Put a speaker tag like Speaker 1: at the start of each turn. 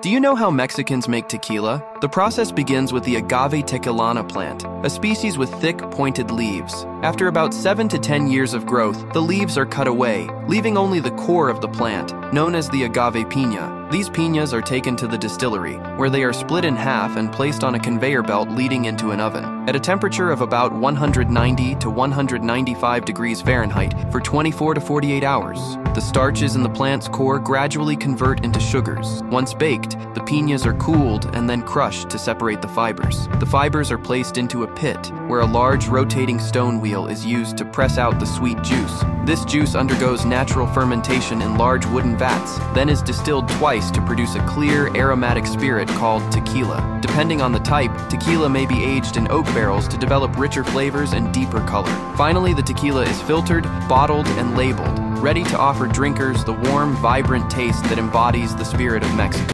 Speaker 1: Do you know how Mexicans make tequila? The process begins with the agave tequilana plant, a species with thick, pointed leaves. After about 7 to 10 years of growth, the leaves are cut away, leaving only the core of the plant, known as the agave pina. These pinas are taken to the distillery, where they are split in half and placed on a conveyor belt leading into an oven. At a temperature of about 190 to 195 degrees Fahrenheit for 24 to 48 hours, the starches in the plant's core gradually convert into sugars. Once baked, the pinas are cooled and then crushed to separate the fibers. The fibers are placed into a pit, where a large rotating stone wheel is used to press out the sweet juice. This juice undergoes natural fermentation in large wooden vats, then is distilled twice to produce a clear, aromatic spirit called tequila. Depending on the type, tequila may be aged in oak barrels to develop richer flavors and deeper color. Finally, the tequila is filtered, bottled, and labeled, ready to offer drinkers the warm, vibrant taste that embodies the spirit of Mexico.